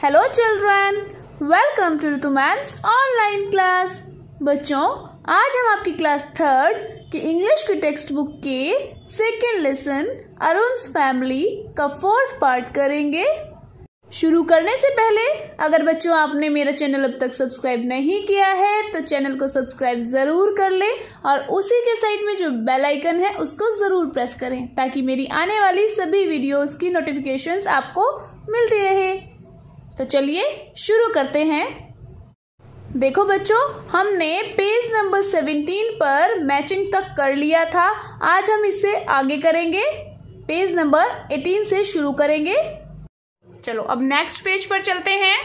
Hello children welcome to Ritu ma'am's online class बच्चों, आज हम आपकी क्लास थर्ड की इंग्लिश की टेक्स्ट बुक के सेकेंड लेसन अरुण्स फैमिली का फोर्थ पार्ट करेंगे। शुरू करने से पहले, अगर बच्चों आपने मेरा चैनल अब तक सब्सक्राइब नहीं किया है तो चैनल को सब्सक्राइब ज़रूर कर लें और उसी के साइड में जो बेल आइकन है, उसको ज़रूर प्रेस करें, ताकि मेरी आने वाली सभी वीडियोस की नोटिफिकेशंस आपको मिलती रहे। तो चलिए शुरू करते हैं। देखो बच्चों, हमने पेज नंबर सेवेंटीन पर मैचिंग तक कर लिया था। आज हम इससे आगे करेंगे। पेज नंबर एटीन से शुरू करेंगे। चलो, अब नेक्स्ट पेज पर चलते हैं।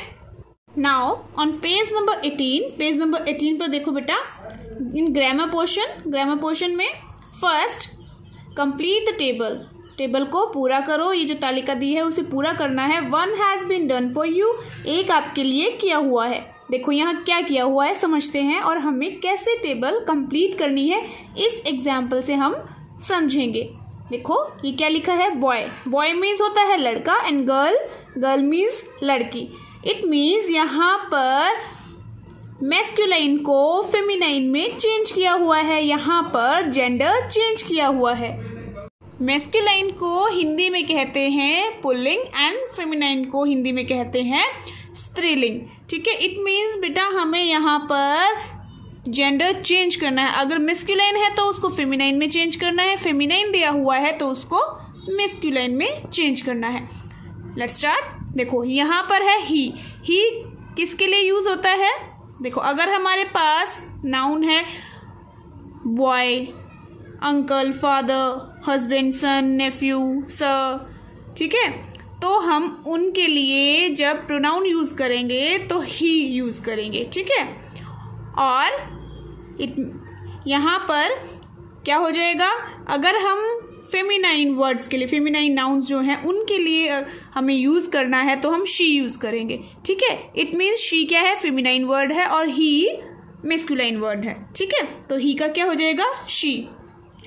Now on page number eighteen page number eighteen पर देखो बेटा, in grammar portion grammar portion में first complete the table table को पूरा करो, ये जो तालिका दी है उसे पूरा करना है। One has been done for you एक आपके लिए किया हुआ है। देखो यहाँ क्या किया हुआ है, समझते हैं और हमें कैसे टेबल कंप्लीट करनी है, इस एग्ज़ाम्पल से हम समझेंगे। देखो, ये क्या लिखा है? बॉय बॉय मीन्स होता है लड़का एंड गर्ल गर्ल मीन्स लड़की। इट मीन्स यहाँ पर मेस्क्यूलाइन को फेमिनाइन में चेंज किया हुआ है, यहाँ पर जेंडर चेंज किया हुआ है। मेस्क्यूलाइन को हिंदी में कहते हैं पुल्लिंग एंड फेमिनाइन को हिंदी में कहते हैं स्त्रीलिंग। ठीक है? इट मीन्स बेटा हमें यहाँ पर जेंडर चेंज करना है। अगर मेस्क्यूलाइन है तो उसको फेमिनाइन में चेंज करना है। फेमिनाइन दिया हुआ है तो उसको मेस्क्यूलाइन में चेंज करना है। लेट स्टार्ट देखो, यहाँ पर है ही ही किसके लिए यूज़ होता है? देखो, अगर हमारे पास नाउन है boy uncle father husband son nephew sir ठीक है? तो हम उनके लिए जब प्रोनाउन यूज़ करेंगे तो ही यूज़ करेंगे, ठीक है? और इट यहाँ पर क्या हो जाएगा? अगर हम फेमिनाइन वर्ड्स के लिए फेमिनाइन नाउन्स जो हैं, उनके लिए हमें यूज़ करना है तो हम शी यूज़ करेंगे, ठीक है? इट मीन्स शी क्या है? फेमिनाइन वर्ड है और ही मेस्कुलाइन वर्ड है, ठीक है? तो ही का क्या हो जाएगा? शी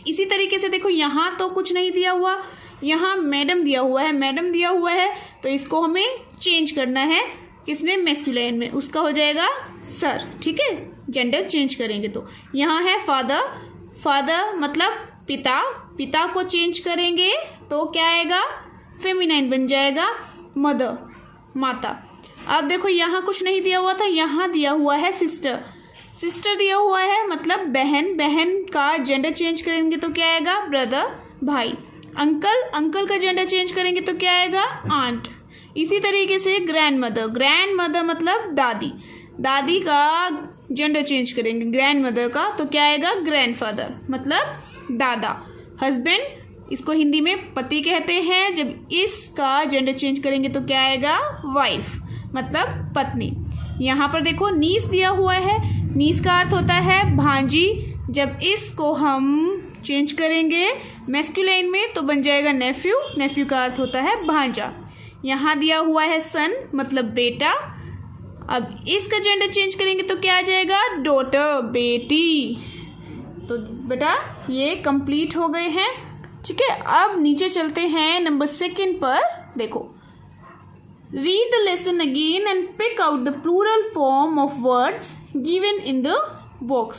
इसी तरीके से देखो, यहाँ तो कुछ नहीं दिया हुआ, यहाँ मैडम दिया हुआ है, मैडम दिया हुआ है तो इसको हमें चेंज करना है किसमें? मेस्कुलाइन में। उसका हो जाएगा सर ठीक है? जेंडर चेंज करेंगे तो। यहाँ है फादर फादर मतलब पिता पिता को चेंज करेंगे तो क्या आएगा? फेमिनाइन बन जाएगा मदर माता। अब देखो, यहाँ कुछ नहीं दिया हुआ था, यहाँ दिया हुआ है सिस्टर सिस्टर दिया हुआ है मतलब बहन बहन का जेंडर चेंज करेंगे तो क्या आएगा? ब्रदर भाई। अंकल अंकल का जेंडर चेंज करेंगे तो क्या आएगा? आंट इसी तरीके से ग्रैंड मदर ग्रैंड मदर मतलब दादी। दादी का जेंडर चेंज करेंगे ग्रैंड मदर का तो क्या आएगा? ग्रैंड फादर मतलब दादा। हस्बैंड इसको हिंदी में पति कहते हैं। जब इसका जेंडर चेंज करेंगे तो क्या आएगा? वाइफ मतलब पत्नी। यहाँ पर देखो नीस दिया हुआ है। नीस का अर्थ होता है भांजी। जब इसको हम चेंज करेंगे मेस्कुलाइन में तो बन जाएगा नेफ्यू नेफ्यू का अर्थ होता है भांजा। यहाँ दिया हुआ है सन मतलब बेटा। अब इसका जेंडर चेंज करेंगे तो क्या आ जाएगा? डोटर बेटी। तो बेटा, ये कंप्लीट हो गए हैं। ठीक है, अब नीचे चलते हैं नंबर सेकंड पर। देखो Read the lesson again and pick out the plural form of words given in the box.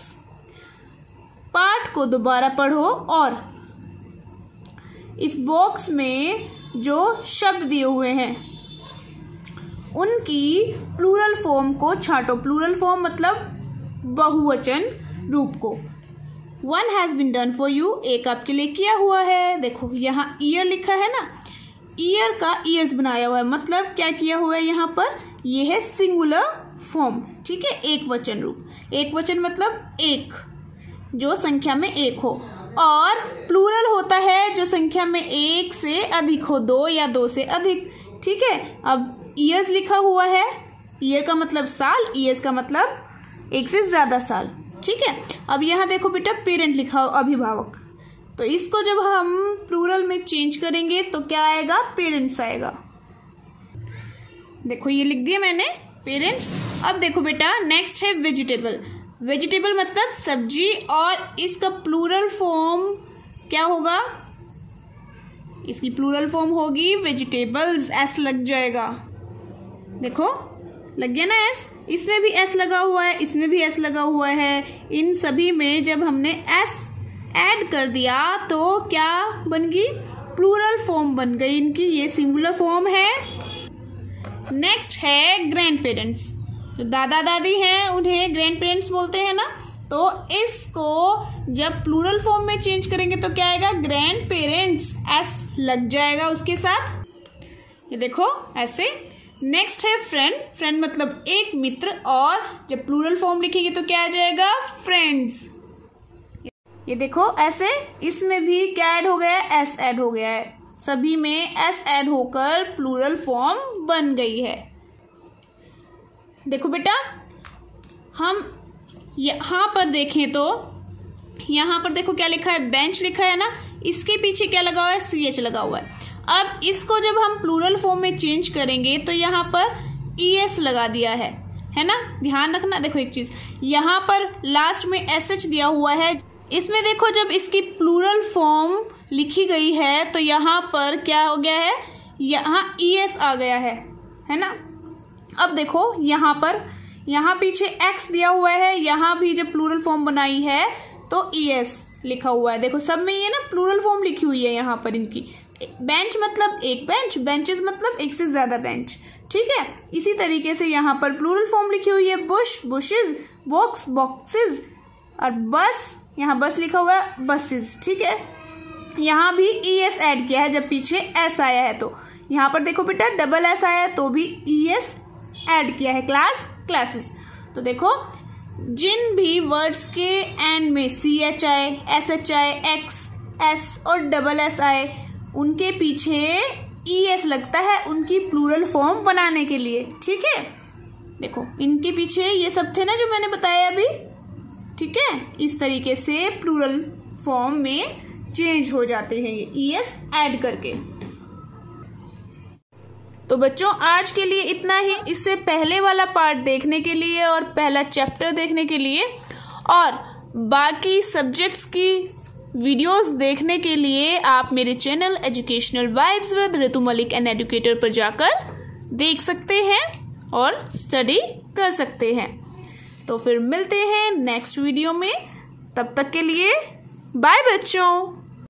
पाठ को दोबारा पढ़ो और इस बॉक्स में जो शब्द दिए हुए हैं, उनकी प्लूरल फॉर्म को छाटो। प्लूरल फॉर्म मतलब बहुवचन रूप को। One has been done for you एक आपके लिए किया हुआ है। देखो, यहाँ ईयर लिखा है ना? ईयर का ईयर्स बनाया हुआ है। मतलब क्या किया हुआ है यहाँ पर? ये है सिंगुलर फॉर्म ठीक है? एक वचन रूप। एक वचन मतलब एक, जो संख्या में एक हो। और प्लूरल होता है, जो संख्या में एक से अधिक हो, दो या दो से अधिक, ठीक है? अब ईयर्स लिखा हुआ है। ईयर का मतलब साल ईयर्स का मतलब एक से ज़्यादा साल, ठीक है? अब यहाँ देखो बेटा पेरेंट लिखा हो, अभिभावक। तो इसको जब हम प्लूरल में चेंज करेंगे तो क्या आएगा? पेरेंट्स आएगा। देखो, ये लिख दिया मैंने पेरेंट्स अब देखो बेटा नेक्स्ट है वेजिटेबल वेजिटेबल मतलब सब्ज़ी, और इसका प्लूरल फॉर्म क्या होगा? इसकी प्लूरल फॉर्म होगी वेजिटेबल्स एस लग जाएगा। देखो, लग गया ना एस इसमें भी एस लगा हुआ है, इसमें भी एस लगा हुआ है। इन सभी में जब हमने एस ऐड कर दिया तो क्या बन गई? प्लूरल फॉर्म बन गई इनकी, ये सिंगुलर फॉर्म है। नेक्स्ट है ग्रैंड पेरेंट्स जो दादा दादी हैं, उन्हें ग्रैंड पेरेंट्स बोलते हैं ना? तो इसको जब प्लूरल फॉर्म में चेंज करेंगे तो क्या आएगा? ग्रैंड पेरेंट्स एस लग जाएगा उसके साथ। ये देखो, ऐसे। नेक्स्ट है फ्रेंड फ्रेंड मतलब एक मित्र और जब प्लूरल फॉर्म लिखेंगे तो क्या आ जाएगा? फ्रेंड्स ये देखो, ऐसे, इसमें भी क्या ऐड हो गया है? एस ऐड हो गया है। सभी में एस ऐड होकर प्लूरल फॉर्म बन गई है। देखो बेटा, हम यहाँ पर देखें तो यहाँ पर देखो क्या लिखा है? बेंच लिखा है ना? इसके पीछे क्या लगा हुआ है? सी एच लगा हुआ है। अब इसको जब हम प्लूरल फॉर्म में चेंज करेंगे तो यहाँ पर ई एस लगा दिया है। है ना? ध्यान रखना, देखो एक चीज़। यहाँ पर लास्ट में एस एच दिया हुआ है। इसमें देखो, जब इसकी प्लूरल फॉर्म लिखी गई है तो यहाँ पर क्या हो गया है? यहाँ ई एस आ गया है है ना? अब देखो, यहाँ पर, यहाँ पीछे एक्स दिया हुआ है, यहाँ भी जब प्लूरल फॉर्म बनाई है तो ई एस लिखा हुआ है। देखो, सब में ये ना प्लूरल फॉर्म लिखी हुई है यहाँ पर इनकी। बेंच मतलब एक बेंच बेंचेस मतलब एक से ज़्यादा बेंच ठीक है? इसी तरीके से यहाँ पर प्लूरल फॉर्म लिखी हुई है बुश बुशेज बॉक्स बॉक्सेस और बस यहाँ बस लिखा हुआ है बसेस ठीक है? यहाँ भी ई एस एड किया है, जब पीछे एस आया है तो। यहाँ पर देखो बेटा डबल एस आया है तो भी ई एस एड किया है क्लास क्लासेस तो देखो, जिन भी वर्ड्स के एंड में सी एच आए एस एच आए एक्स एस और डबल एस आए, उनके पीछे ई एस लगता है उनकी प्लूरल फॉर्म बनाने के लिए, ठीक है? देखो, इनके पीछे ये सब थे ना जो मैंने बताया अभी? ठीक है? इस तरीके से प्लूरल फॉर्म में चेंज हो जाते हैं ये ई एस एड करके। तो बच्चों, आज के लिए इतना ही। इससे पहले वाला पार्ट देखने के लिए और पहला चैप्टर देखने के लिए और बाकी सब्जेक्ट्स की वीडियोस देखने के लिए आप मेरे channel educational vibes with Ritu Malik an educator पर जाकर देख सकते हैं और स्टडी कर सकते हैं। तो फिर मिलते हैं नेक्स्ट वीडियो में। तब तक के लिए बाय बच्चों।